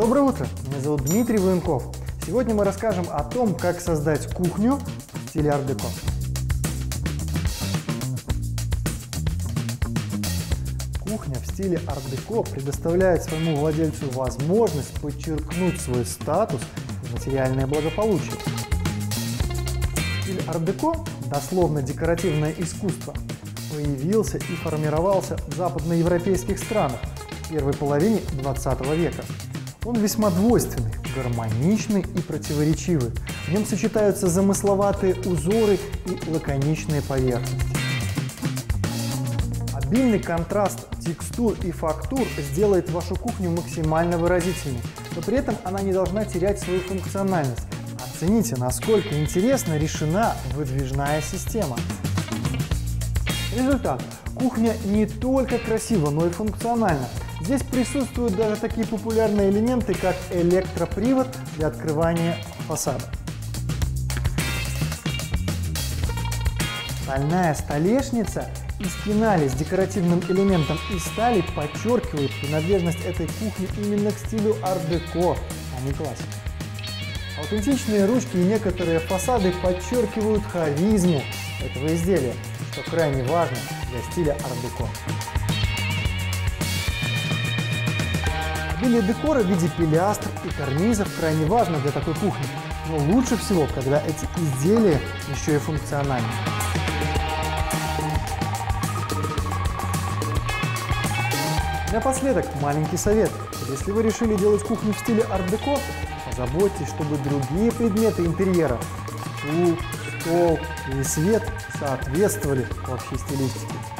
Доброе утро, меня зовут Дмитрий Военков. Сегодня мы расскажем о том, как создать кухню в стиле ар-деко. Кухня в стиле ар-деко предоставляет своему владельцу возможность подчеркнуть свой статус и материальное благополучие. Стиль ар-деко, дословно декоративное искусство, появился и формировался в западноевропейских странах в первой половине 20 века. Он весьма двойственный, гармоничный и противоречивый. В нем сочетаются замысловатые узоры и лаконичные поверхности. Обильный контраст текстур и фактур сделает вашу кухню максимально выразительной, но при этом она не должна терять свою функциональность. Оцените, насколько интересно решена выдвижная система. Результат. Кухня не только красива, но и функциональна. Здесь присутствуют даже такие популярные элементы, как электропривод для открывания фасада. Стальная столешница из пенали с декоративным элементом из стали подчеркивает принадлежность этой кухни именно к стилю ар-деко, а не классика. Аутентичные ручки и некоторые фасады подчеркивают харизму этого изделия, что крайне важно для стиля ар-деко. Обилие декора в виде пилястр и карнизов крайне важно для такой кухни, но лучше всего, когда эти изделия еще и функциональны. Напоследок маленький совет. Если вы решили делать кухню в стиле арт-деко, позаботьтесь, чтобы другие предметы интерьера – стул, стол и свет – соответствовали общей стилистике.